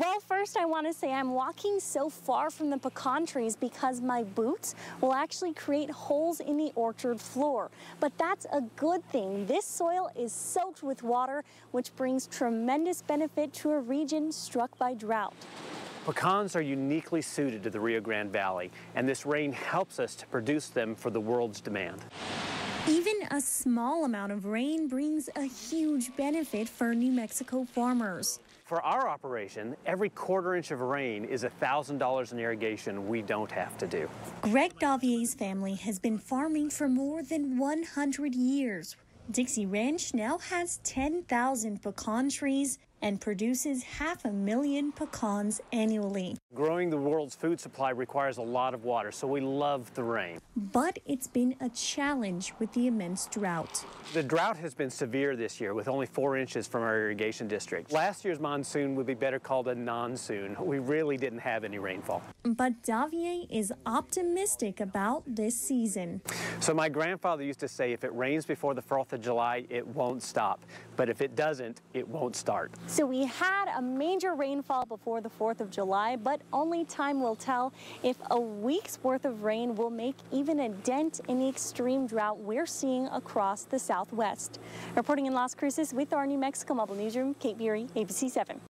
Well, first I want to say I'm walking so far from the pecan trees because my boots will actually create holes in the orchard floor. But that's a good thing. This soil is soaked with water, which brings tremendous benefit to a region struck by drought. Pecans are uniquely suited to the Rio Grande Valley, and this rain helps us to produce them for the world's demand. Even a small amount of rain brings a huge benefit for New Mexico farmers. For our operation, every quarter inch of rain is $1,000 in irrigation we don't have to do. Greg Davier's family has been farming for more than 100 years. Dixie Ranch now has 10,000 pecan trees and produces half a million pecans annually. Growing the world's food supply requires a lot of water, so we love the rain. But it's been a challenge with the immense drought. The drought has been severe this year with only four inches from our irrigation district. Last year's monsoon would be better called a non-soon. We really didn't have any rainfall. But Davier is optimistic about this season. So my grandfather used to say if it rains before the 4th of July, it won't stop. But if it doesn't, it won't start. So we had a major rainfall before the 4th of July, but only time will tell if a week's worth of rain will make even a dent in the extreme drought we're seeing across the southwest. Reporting in Las Cruces with our New Mexico Mobile Newsroom, Kate Bieri, ABC 7.